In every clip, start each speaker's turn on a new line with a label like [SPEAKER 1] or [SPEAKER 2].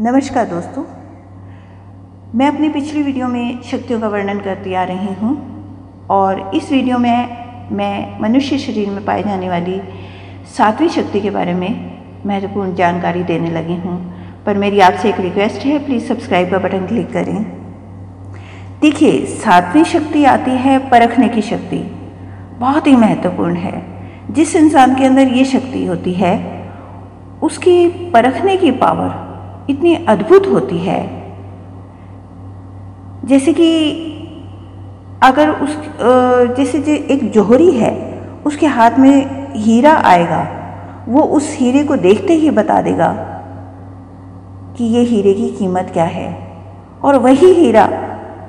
[SPEAKER 1] नमस्कार दोस्तों। मैं अपनी पिछली वीडियो में शक्तियों का वर्णन करती आ रही हूँ और इस वीडियो में मैं मनुष्य शरीर में पाई जाने वाली सातवीं शक्ति के बारे में महत्वपूर्ण जानकारी देने लगी हूँ। पर मेरी आपसे एक रिक्वेस्ट है प्लीज़ सब्सक्राइब का बटन क्लिक करें। देखिए, सातवीं शक्ति आती है परखने की शक्ति। बहुत ही महत्वपूर्ण है। जिस इंसान के अंदर ये शक्ति होती है, उसकी परखने की पावर इतनी अद्भुत होती है। जैसे कि अगर उस जैसे जो, एक जोहरी है, उसके हाथ में हीरा आएगा, वो उस हीरे को देखते ही बता देगा कि ये हीरे की कीमत क्या है। और वही हीरा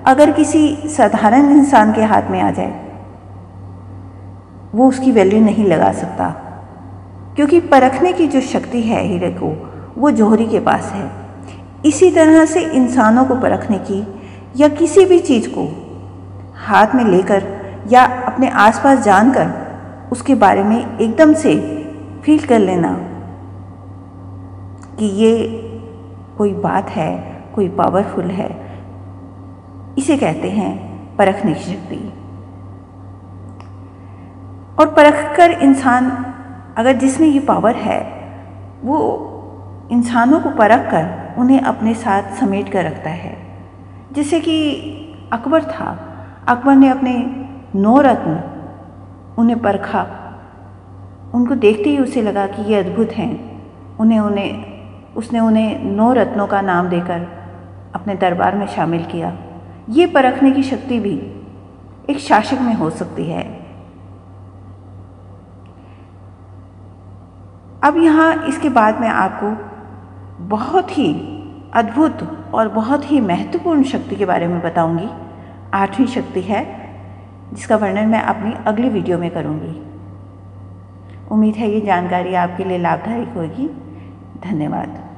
[SPEAKER 1] अगर किसी साधारण इंसान के हाथ में आ जाए, वो उसकी वैल्यू नहीं लगा सकता। क्योंकि परखने की जो शक्ति है हीरे को वो जोहरी के पास है। इसी तरह से इंसानों को परखने की या किसी भी चीज़ को हाथ में लेकर या अपने आसपास जानकर उसके बारे में एकदम से फील कर लेना कि ये कोई बात है, कोई पावरफुल है। इसे कहते हैं परखने की शक्ति। और परख कर इंसान अगर जिसमें ये पावर है, वो इंसानों को परख कर उन्हें अपने साथ समेट कर रखता है। जैसे कि अकबर था, अकबर ने अपने नौ रत्न उन्हें परखा। उनको देखते ही उसे लगा कि ये अद्भुत हैं। उन्हें उन्हें, उसने उन्हें नौ रत्नों का नाम देकर अपने दरबार में शामिल किया। ये परखने की शक्ति भी एक शासक में हो सकती है। अब यहाँ इसके बाद मैं आपको बहुत ही अद्भुत और बहुत ही महत्वपूर्ण शक्ति के बारे में बताऊँगी। आठवीं शक्ति है, जिसका वर्णन मैं अपनी अगली वीडियो में करूँगी। उम्मीद है ये जानकारी आपके लिए लाभदायक होगी। धन्यवाद।